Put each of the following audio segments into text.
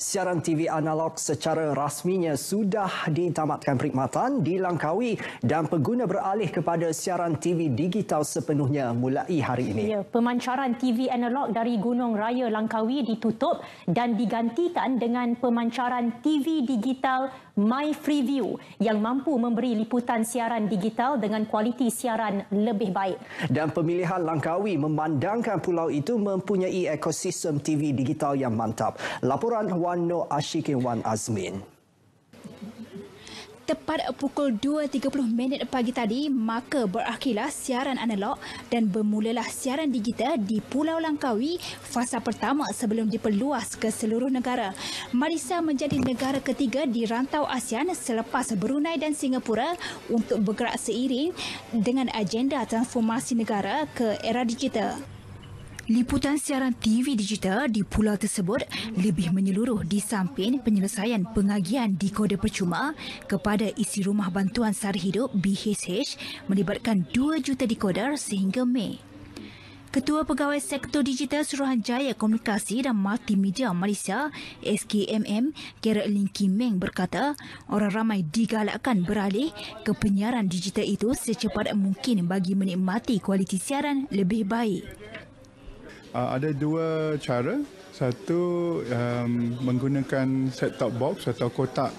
Siaran TV analog secara rasminya sudah ditamatkan perkhidmatan di Langkawi dan pengguna beralih kepada siaran TV digital sepenuhnya mulai hari ini. Ya, pemancaran TV analog dari Gunung Raya Langkawi ditutup dan digantikan dengan pemancaran TV digital My Freeview yang mampu memberi liputan siaran digital dengan kualiti siaran lebih baik. Dan pemilihan Langkawi memandangkan pulau itu mempunyai ekosistem TV digital yang mantap. Laporan Wan Noh Ashikin Wan Azmin tepat pukul 2.30 minit pagi tadi, maka berakhirlah siaran analog dan bermulalah siaran digital di Pulau Langkawi fasa pertama sebelum diperluas ke seluruh negara. Malaysia menjadi negara ketiga di rantau ASEAN selepas Brunei dan Singapura untuk bergerak seiring dengan agenda transformasi negara ke era digital. Liputan siaran TV digital di pulau tersebut lebih menyeluruh di samping penyelesaian pengagihan dikoder percuma kepada isi rumah bantuan sara hidup BHH melibatkan 2 juta dikoder sehingga Mei. Ketua Pegawai Sektor Digital Suruhanjaya Komunikasi dan Multimedia Malaysia SKMM Gerard Lin Kim Meng berkata orang ramai digalakkan beralih ke penyiaran digital itu secepat mungkin bagi menikmati kualiti siaran lebih baik. Uh, ada dua cara. Satu um, menggunakan set-top box atau kotak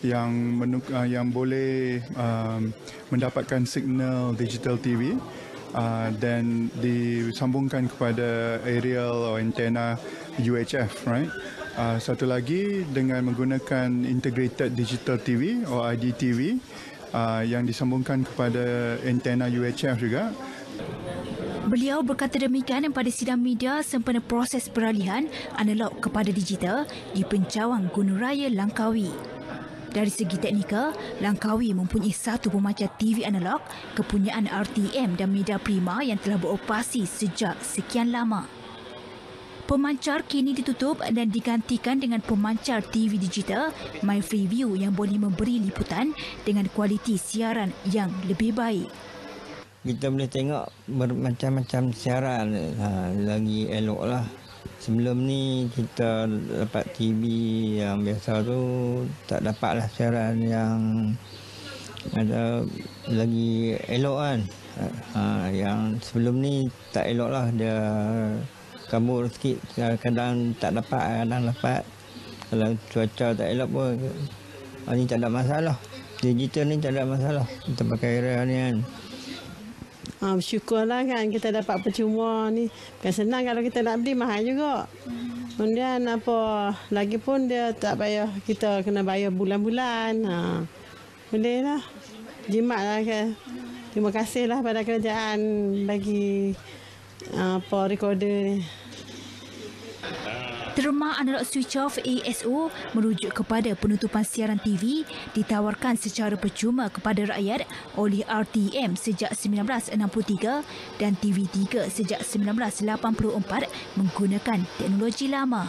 yang uh, yang boleh um, mendapatkan signal digital TV uh, dan disambungkan kepada aerial atau antena UHF, right? Uh, satu lagi dengan menggunakan integrated digital TV atau IDTV uh, yang disambungkan kepada antena UHF juga Beliau berkata demikian pada sidang media sempena proses peralihan analog kepada digital di Pencawang Gunung Raya Langkawi. Dari segi teknikal, Langkawi mempunyai satu pemancar TV analog kepunyaan RTM dan media prima yang telah beroperasi sejak sekian lama. Pemancar kini ditutup dan digantikan dengan pemancar TV digital My Freeview yang boleh memberi liputan dengan kualiti siaran yang lebih baik kita boleh tengok bermacam-macam siaran. Ha, lagi elok lah sebelum ni kita dapat TV yang biasa tu tak dapat lah siaran yang ada lagi elok kan. Ha, yang sebelum ni tak elok lah dia kabur sikit. Kadang tak dapat kadang dapat. Kalau cuaca tak elok pun ha, ni tak ada masalah. Digital ni tak ada masalah. Kita pakai area ni kan Ha, bersyukurlah kan kita dapat percuma ni. Bukan senang kalau kita nak beli mahal juga. Kemudian apa lagi pun dia tak payah kita kena bayar bulan-bulan. Ha, boleh lah. Jimat lah kan. Terima kasih lah pada kerajaan bagi apa recorder ni. Terma analog switch off ASO merujuk kepada penutupan siaran TV ditawarkan secara percuma kepada rakyat oleh RTM sejak 1963 dan TV3 sejak 1984 menggunakan teknologi lama.